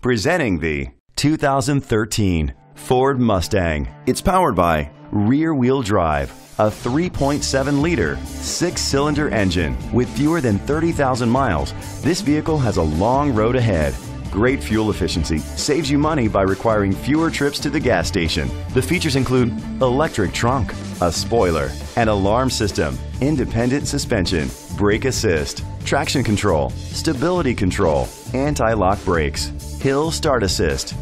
Presenting the 2013 Ford Mustang. It's powered by rear wheel drive, a 3.7 liter, six cylinder engine. With fewer than 30,000 miles, this vehicle has a long road ahead. Great fuel efficiency saves you money by requiring fewer trips to the gas station. The features include electric trunk, a spoiler, an alarm system, independent suspension, brake assist, traction control, stability control, anti-lock brakes, hill start assist.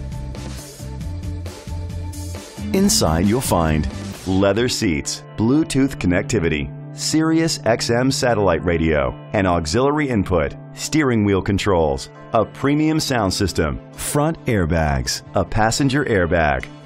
Inside you'll find leather seats, Bluetooth connectivity, Sirius XM satellite radio, and auxiliary input, steering wheel controls, a premium sound system, front airbags, a passenger airbag,